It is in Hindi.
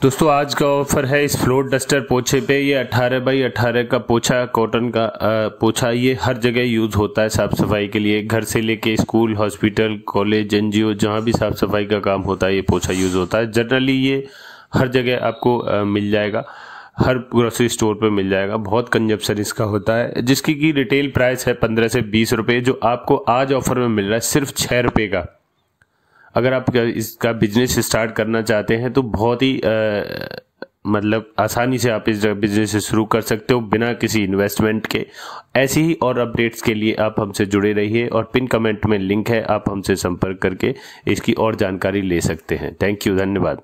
दोस्तों, आज का ऑफ़र है इस फ्लोर डस्टर पोछे पे। ये 18 बाई 18 का पोछा कॉटन का पोछा, ये हर जगह यूज़ होता है साफ़ सफ़ाई के लिए। घर से लेके school hospital college N NGO जहाँ भी साफ़ सफ़ाई का काम होता है, ये पोछा यूज़ होता है। जनरली ये हर जगह आपको मिल जाएगा। हर ग्रोसरी स्टोर पे मिल जाएगा। बहुत कंजप्शन इसका होता है, जिसकी की रिटेल प्राइस है पंद्रह से बीस रुपये जो आपको आज ऑफ़र में मिल रहा है सिर्फ़ छः रुपये का। अगर आप इसका बिज़नेस स्टार्ट करना चाहते हैं तो बहुत ही आ, मतलब आसानी से आप इस बिज़नेस शुरू कर सकते हो बिना किसी इन्वेस्टमेंट के। ऐसी ही और अपडेट्स के लिए आप हमसे जुड़े रहिए और पिन कमेंट में लिंक है आप हमसे संपर्क करके इसकी और जानकारी ले सकते हैं। थैंक यू धन्यवाद।